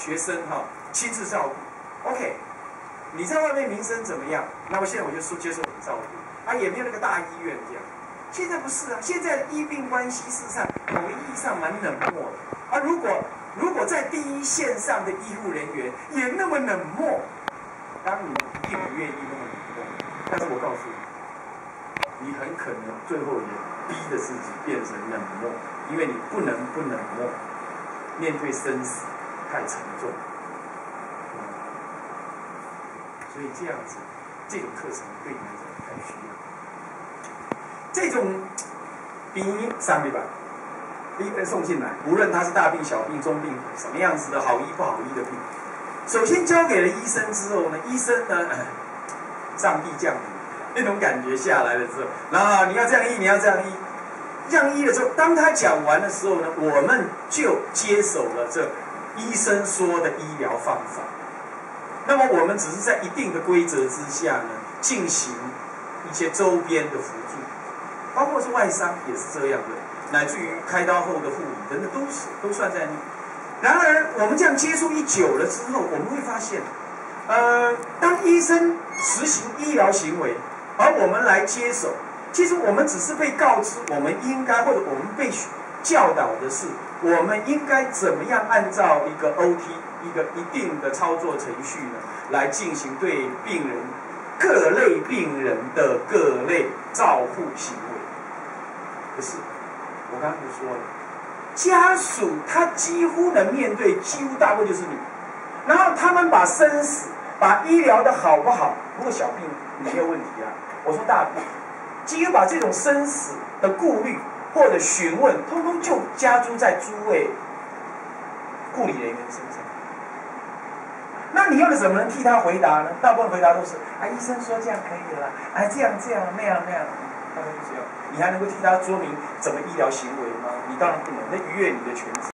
学生哈，亲自照顾。OK，你在外面名声怎么样？那么现在我就说接受你照顾，啊，也没有那个大医院这样。现在不是啊，现在医病关系事实上某意义上蛮冷漠的。啊，如果如果在第一线上的医护人员也那么冷漠，当你一定不愿意那么冷漠。但是我告诉你，你很可能最后也逼着自己变成冷漠，因为你不能不冷漠，面对生死太沉重。所以这样子，这种课程对你来讲太需要。这种病上帝吧，一被送进来，无论他是大病、小病、中病，什么样子的好医不好医的病，首先交给了医生之后呢，医生呢，上帝降临那种感觉下来了之后，然后你要这样医，你要这样医，这样医的时候，当他讲完的时候呢，我们就接手了这医生说的医疗方法。那么我们只是在一定的规则之下呢，进行一些周边的辅助。包括是外伤也是这样的，乃至于开刀后的护理等等都是都算在内。然而，我们这样接触一久了之后，我们会发现，呃，当医生实行医疗行为，而我们来接手，其实我们只是被告知我们应该或者我们被教导的是，我们应该怎么样按照一个 OT 一个一定的操作程序呢，来进行对病人各类病人的各类照护行为。不是，我刚才就说了，家属他几乎能面对，几乎大部分就是你。然后他们把生死、把医疗的好不好，如果小病没有问题啊，我说大病，几乎把这种生死的顾虑或者询问，通通就加诸在诸位护理人员身上。那你又怎么能替他回答呢？大部分回答都是啊，医生说这样可以了，啊，这样这样那样那样。他就这样，你还能够替他说明怎么医疗行为吗？你当然不能，那逾越你的权责。